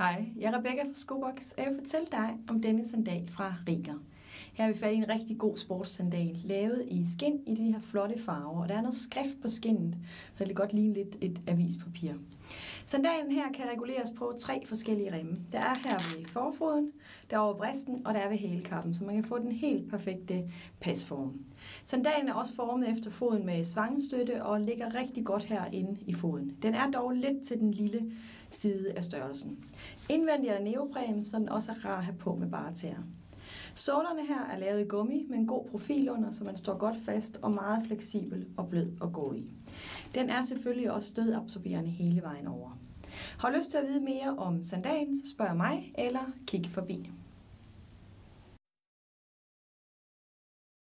Hej, jeg er Rebecca fra Skobox, og jeg vil fortælle dig om denne sandal fra Riger. Her har vi fat i en rigtig god sportssandal, lavet i skind i de her flotte farver, og der er noget skrift på skinnet, så det godt ligne lidt et avispapir. Sandalen her kan reguleres på tre forskellige remme. Der er her ved forfoden, der er over vristen, og der er ved hælkappen, så man kan få den helt perfekte pasform. Sandalen er også formet efter foden med svangestøtte og ligger rigtig godt herinde i foden. Den er dog lidt til den lille side af størrelsen. Indvendigt er der neopren, så den også er rar at have på med bare tæer. Sålerne her er lavet i gummi med en god profil under, så man står godt fast og meget fleksibel og blød at gå i. Den er selvfølgelig også stødabsorberende hele vejen over. Har lyst til at vide mere om sandalen, så spørg mig eller kig forbi.